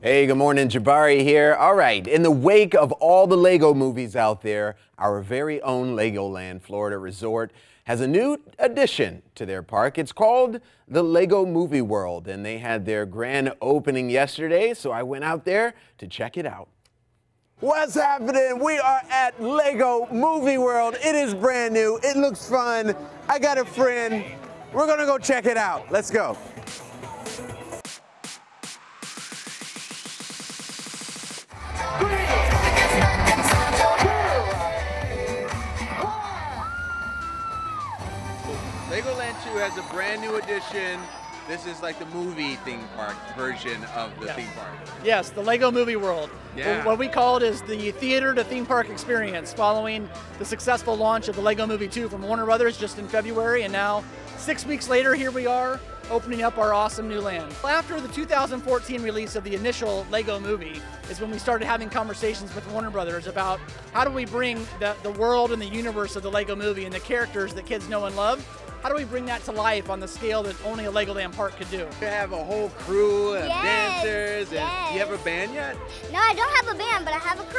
Hey, good morning, Jabari here. All right, in the wake of all the Lego movies out there, our very own Legoland Florida Resort has a new addition to their park. It's called the Lego Movie World, and they had their grand opening yesterday, so I went out there to check it out. What's happening? We are at Lego Movie World. It is brand new. It looks fun. I got a friend. We're gonna go check it out. Let's go. Legoland 2 has a brand new addition. This is like the movie theme park version of the Yes. theme park. Yes, the Lego Movie World. Yeah. What we call it is the theater to theme park experience following the successful launch of the Lego Movie 2 from Warner Brothers just in February. And now, six weeks later, here we are opening up our awesome new land. After the 2014 release of the initial Lego movie is when we started having conversations with Warner Brothers about how do we bring the, the world and the universe of the Lego movie and the characters that kids know and love, how do we bring that to life on the scale that only a Legoland park could do? You have a whole crew of Yes, dancers, and yes. you have a band yet? No, I don't have a band, but I have a crew.